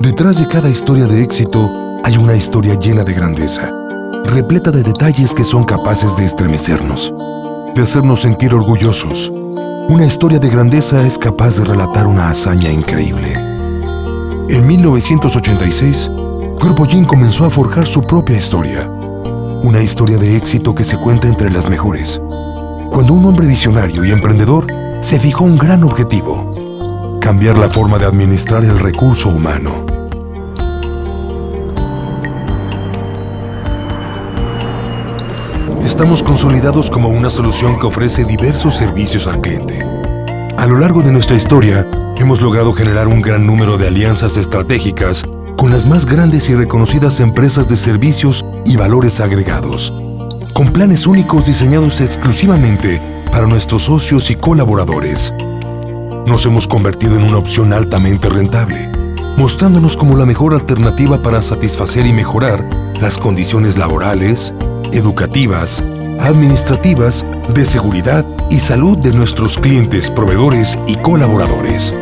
Detrás de cada historia de éxito hay una historia llena de grandeza, repleta de detalles que son capaces de estremecernos, de hacernos sentir orgullosos. Una historia de grandeza es capaz de relatar una hazaña increíble. En 1986, Grupo Jin comenzó a forjar su propia historia, una historia de éxito que se cuenta entre las mejores. Cuando un hombre visionario y emprendedor se fijó un gran objetivo, cambiar la forma de administrar el recurso humano. Estamos consolidados como una solución que ofrece diversos servicios al cliente. A lo largo de nuestra historia, hemos logrado generar un gran número de alianzas estratégicas con las más grandes y reconocidas empresas de servicios y valores agregados, con planes únicos diseñados exclusivamente para nuestros socios y colaboradores. Nos hemos convertido en una opción altamente rentable, mostrándonos como la mejor alternativa para satisfacer y mejorar las condiciones laborales, educativas, administrativas, de seguridad y salud de nuestros clientes, proveedores y colaboradores.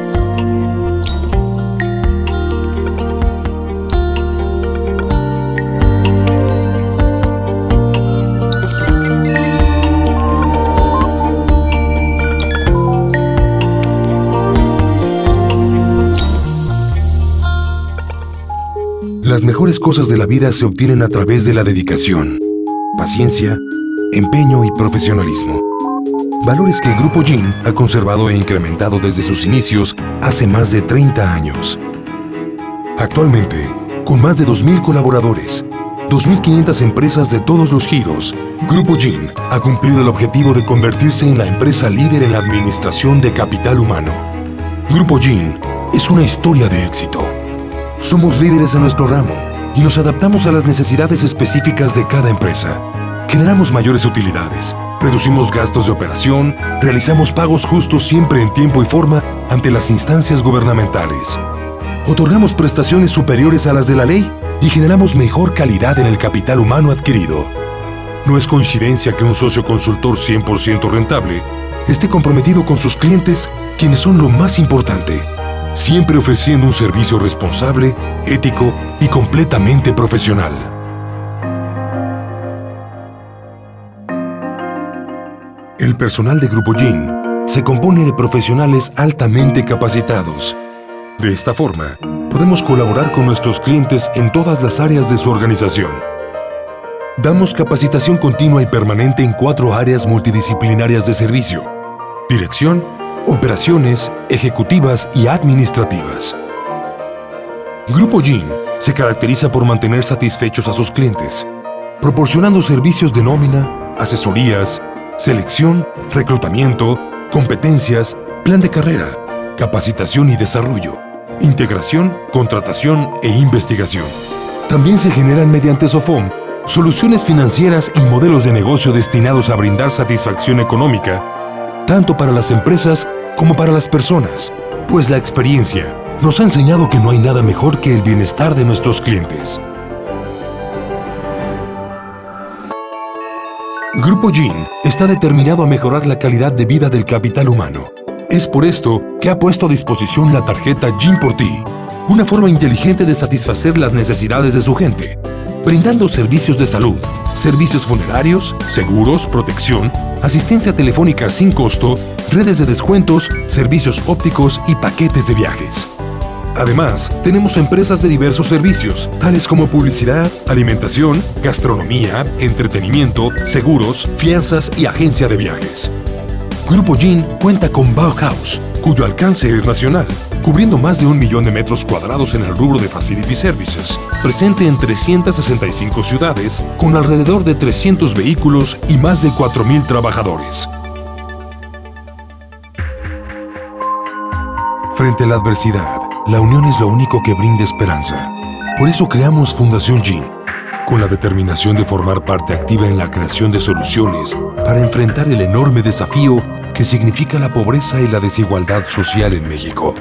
Mejores cosas de la vida se obtienen a través de la dedicación, paciencia, empeño y profesionalismo. Valores que Grupo Jin ha conservado e incrementado desde sus inicios hace más de 30 años. Actualmente, con más de 2.000 colaboradores, 2.500 empresas de todos los giros, Grupo Jin ha cumplido el objetivo de convertirse en la empresa líder en la administración de capital humano. Grupo Jin es una historia de éxito. Somos líderes en nuestro ramo y nos adaptamos a las necesidades específicas de cada empresa. Generamos mayores utilidades, reducimos gastos de operación, realizamos pagos justos siempre en tiempo y forma ante las instancias gubernamentales. Otorgamos prestaciones superiores a las de la ley y generamos mejor calidad en el capital humano adquirido. No es coincidencia que un socio consultor 100% rentable esté comprometido con sus clientes, quienes son lo más importante, siempre ofreciendo un servicio responsable, ético y completamente profesional. El personal de Grupo Jin se compone de profesionales altamente capacitados. De esta forma, podemos colaborar con nuestros clientes en todas las áreas de su organización. Damos capacitación continua y permanente en cuatro áreas multidisciplinarias de servicio. Dirección, operaciones, ejecutivas y administrativas. Grupo Jin se caracteriza por mantener satisfechos a sus clientes, proporcionando servicios de nómina, asesorías, selección, reclutamiento, competencias, plan de carrera, capacitación y desarrollo, integración, contratación e investigación. También se generan mediante SOFOM soluciones financieras y modelos de negocio destinados a brindar satisfacción económica, tanto para las empresas como para las personas, pues la experiencia nos ha enseñado que no hay nada mejor que el bienestar de nuestros clientes. Grupo Jin está determinado a mejorar la calidad de vida del capital humano. Es por esto que ha puesto a disposición la tarjeta Jin por ti, una forma inteligente de satisfacer las necesidades de su gente, brindando servicios de salud, servicios funerarios, seguros, protección, asistencia telefónica sin costo, redes de descuentos, servicios ópticos y paquetes de viajes. Además, tenemos empresas de diversos servicios, tales como publicidad, alimentación, gastronomía, entretenimiento, seguros, fianzas y agencia de viajes. Grupo Jin cuenta con Bauhaus, cuyo alcance es nacional, cubriendo más de un millón de metros cuadrados en el rubro de Facility Services, presente en 365 ciudades, con alrededor de 300 vehículos y más de 4.000 trabajadores. Frente a la adversidad, la unión es lo único que brinda esperanza. Por eso creamos Fundación Jin, con la determinación de formar parte activa en la creación de soluciones para enfrentar el enorme desafío que significa la pobreza y la desigualdad social en México.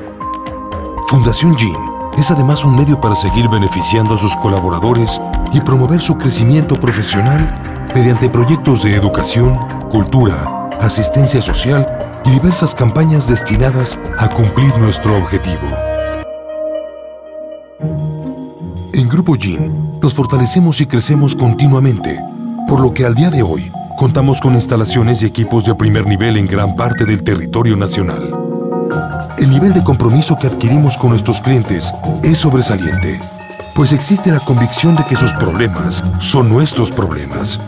Fundación Jin es además un medio para seguir beneficiando a sus colaboradores y promover su crecimiento profesional mediante proyectos de educación, cultura, asistencia social y diversas campañas destinadas a cumplir nuestro objetivo. En Grupo Gin nos fortalecemos y crecemos continuamente, por lo que al día de hoy contamos con instalaciones y equipos de primer nivel en gran parte del territorio nacional. El nivel de compromiso que adquirimos con nuestros clientes es sobresaliente, pues existe la convicción de que sus problemas son nuestros problemas.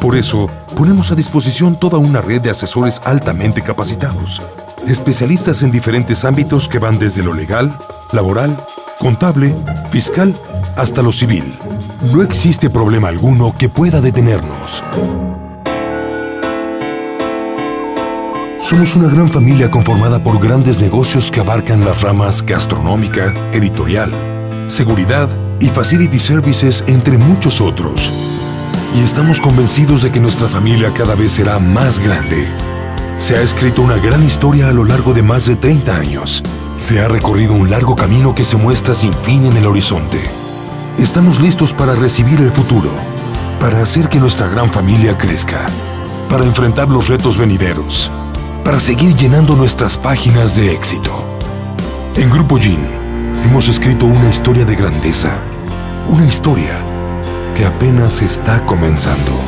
Por eso, ponemos a disposición toda una red de asesores altamente capacitados, especialistas en diferentes ámbitos que van desde lo legal, laboral, contable, fiscal, hasta lo civil. No existe problema alguno que pueda detenernos. Somos una gran familia conformada por grandes negocios que abarcan las ramas gastronómica, editorial, seguridad y facility services, entre muchos otros. Y estamos convencidos de que nuestra familia cada vez será más grande. Se ha escrito una gran historia a lo largo de más de 30 años. Se ha recorrido un largo camino que se muestra sin fin en el horizonte. Estamos listos para recibir el futuro, para hacer que nuestra gran familia crezca, para enfrentar los retos venideros para seguir llenando nuestras páginas de éxito. En Grupo Gin hemos escrito una historia de grandeza, una historia que apenas está comenzando.